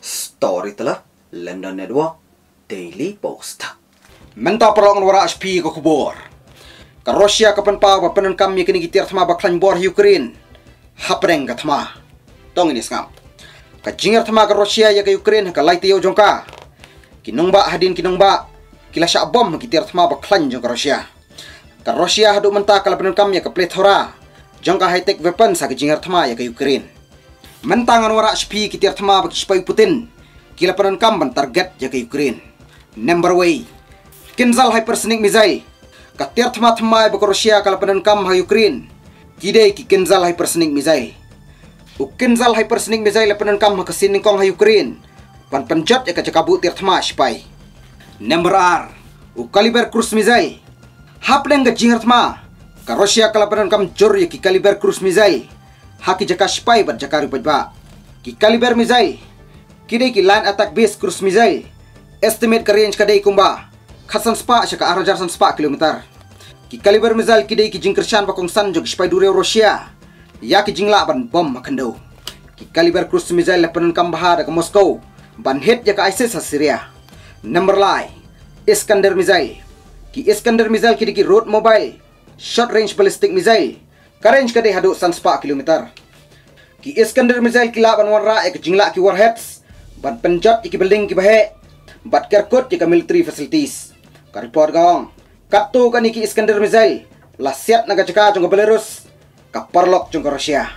Story telah London Network Daily Post. Menta perang wara HP ko kubor. Ka Russia ka panpa ba panan kam mi kini gitir thma ba klan bor Ukraine. Hapreng ka thma. Tong ini skam. Ka jingar thma ka Russia ya ka Ukraine ka laiti yo jongka. Kinong ba hadin kinong ba. Kila sya bom gitir thma ba klan jong ka Russia. Ka Russia hadu menta ka panan kam ya ka plethora. Jongka high tech weapons ka jingar thma ya ka Ukraine. Mentangan wara HP kitir thma ba kispai Putin. Kila panan kam ban target ka Ukraine. Number way. Kinzal hypersonic missile. Katir thma thma ba Russia kala panan kam ha Ukraine. Kidai ki Kinzal hypersonic missile. U Kinzal hypersonic missile panan kam ha kasining kong ha Ukraine. Pan penjat ya ka cakabu tir thma spai. Number R. U Kaliber cruise missile. Hapleng ga jingar thma. Ka Russia kala panan kam jor ya ki Kaliber cruise missile. Haki jaka spai bat jaka rupaj ba. Ki Kaliber missile. Kidai ki land attack base cruise missile. Estimate ka range kadai kumba. Khasan spa siya ka arajar san spa kilometer. Ki kaliber mizal kidai ki jingkershan bakong san jog spai dure Russia. Ya ki jingla bom makando. Ki kaliber cruise mizal lepanan kambahar ke Moscow. Ban hit ya ka ISIS sa Syria. Number lie. Iskander mizal. Ki Iskander mizal kidai ki road mobile. Short range ballistic missile. Ka range kadai hadu san kilometer. Ki Iskander missile kila ban warra ek jingla ki warheads. Ban penjat ki building ki bahe. Bat kerkut ki military facilities. Ka report gawang. Katu ka ni ki Iskander missile. Lasiat naga caka jong Belarus. Ka parlok jong Russia.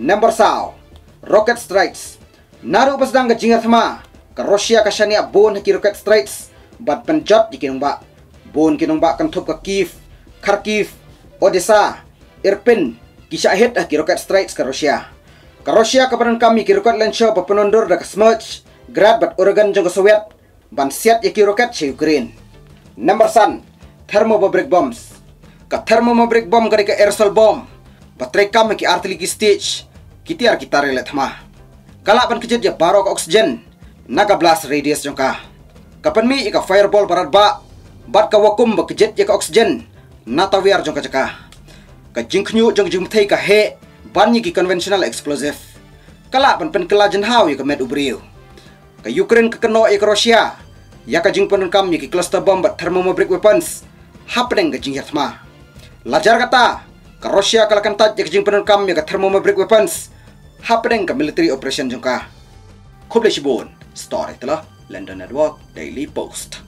Number saw. Rocket strikes. Naru pasdang ka jingat ma. Ka Russia ka shania bon ki rocket strikes. Bat penjat ki kinong ba. Bon kinong ba kan thup ka Kiev. Kharkiv. Odessa. Irpin. Kisah hit ki rocket strikes ka Russia. Ka Russia ka panan kami ki rocket launcher pa penondur da ka Smerch. Grad bat Oregon jong ka Soviet. Ban siat ya ki rocket sa Ukraine. Number sun. Thermobaric bombs. Ka thermobaric bomb kari ka aerosol bomb. Batray kam ki artillery stage. Kiti ar kita relet ma. Kala pan kejit ya baro ka oxygen. Naga blast radius jong ka. Kapan mi ika fireball barat ba. Bat ka wakum ba ya ka oxygen. Nata wiar jong ka jaka. Ka jingknyu jong jing ka he. Ban ki conventional explosive. Kala pan pen kelajan hawi ka med ubriu. Ka Ukraine ka kano ya ka Russia. Ya ka jing pan kam ki cluster bomb bat thermobaric weapons. Hapneng ka jing yatma. Lajar kata, ka Russia kalakan tat ya jing pan kam ya ka thermobaric weapons. Hapneng ka military operation jong ka. Kuble shibun, story telah London Network Daily Post.